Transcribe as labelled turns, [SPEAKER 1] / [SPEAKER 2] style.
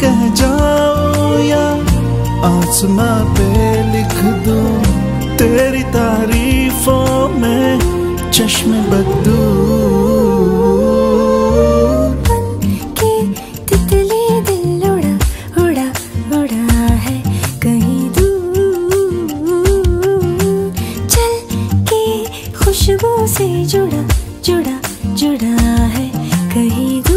[SPEAKER 1] कह जाओ या आसमां पे लिख दो, तेरी तारीफों में चश्म बदू खुशबू से जुड़ा जुड़ा जुड़ा है कहीं